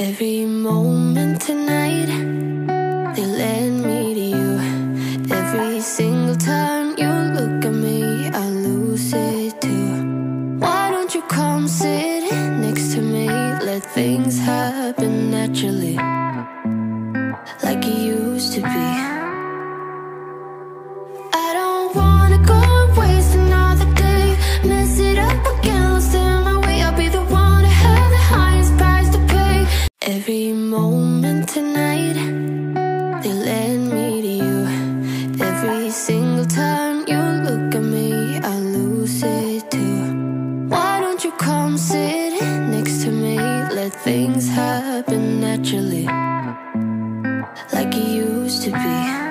Every moment tonight, they led me to you. Every single time you look at me, I lose it too. Why don't you come sit next to me? Let things happen naturally, like it used to be. Every moment tonight, they led me to you. Every single time you look at me, I lose it too. Why don't you come sit next to me? Let things happen naturally, like it used to be.